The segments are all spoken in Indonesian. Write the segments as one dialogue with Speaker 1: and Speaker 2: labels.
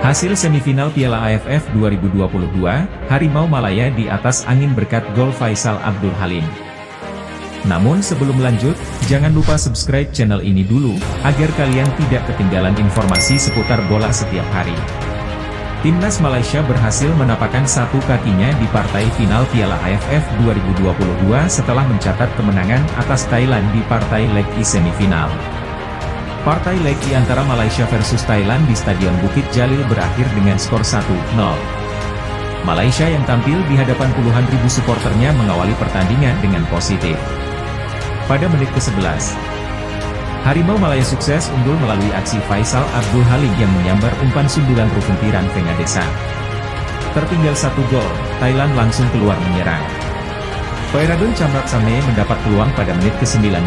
Speaker 1: Hasil semifinal Piala AFF 2022, Harimau Malaya di atas angin berkat gol Faisal Abdul Halim. Namun sebelum lanjut, jangan lupa subscribe channel ini dulu, agar kalian tidak ketinggalan informasi seputar bola setiap hari. Timnas Malaysia berhasil menapakkan satu kakinya di partai final Piala AFF 2022 setelah mencatat kemenangan atas Thailand di partai leg semifinal. Partai leg di antara Malaysia versus Thailand di Stadion Bukit Jalil berakhir dengan skor 1-0. Malaysia yang tampil di hadapan puluhan ribu supporternya mengawali pertandingan dengan positif. Pada menit ke-11, Harimau Malaya sukses unggul melalui aksi Faisal Abdul Halim yang menyambar umpan sundulan Rufentiran Vengadesa. Tertinggal satu gol, Thailand langsung keluar menyerang. Pairadon Camrak Same mendapat peluang pada menit ke-19.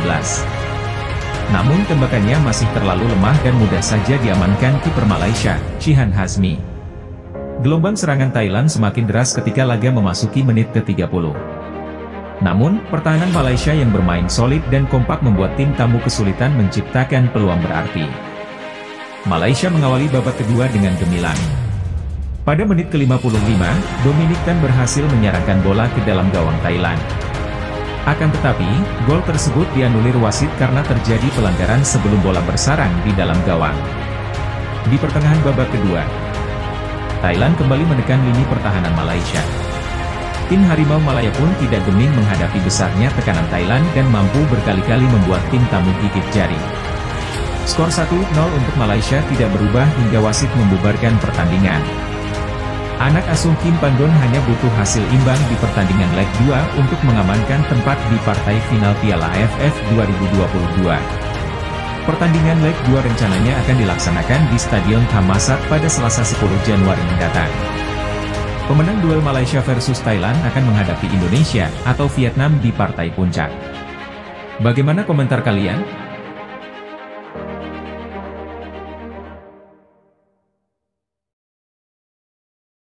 Speaker 1: Namun tembakannya masih terlalu lemah dan mudah saja diamankan kiper Malaysia, Chihan Hazmi. Gelombang serangan Thailand semakin deras ketika laga memasuki menit ke-30. Namun, pertahanan Malaysia yang bermain solid dan kompak membuat tim tamu kesulitan menciptakan peluang berarti. Malaysia mengawali babak kedua dengan gemilang. Pada menit ke-55, Dominic Tan berhasil menyerangkan bola ke dalam gawang Thailand. Akan tetapi, gol tersebut dianulir wasit karena terjadi pelanggaran sebelum bola bersarang di dalam gawang. Di pertengahan babak kedua, Thailand kembali menekan lini pertahanan Malaysia. Tim Harimau Malaya pun tidak geming menghadapi besarnya tekanan Thailand dan mampu berkali-kali membuat tim tamu gigit jari. Skor 1-0 untuk Malaysia tidak berubah hingga wasit membubarkan pertandingan. Anak asuh Kim Pandon hanya butuh hasil imbang di pertandingan leg 2 untuk mengamankan tempat di partai final Piala AFF 2022. Pertandingan leg 2 rencananya akan dilaksanakan di Stadion Thammasat pada Selasa 10 Januari mendatang. Pemenang duel Malaysia versus Thailand akan menghadapi Indonesia atau Vietnam di partai puncak. Bagaimana komentar kalian?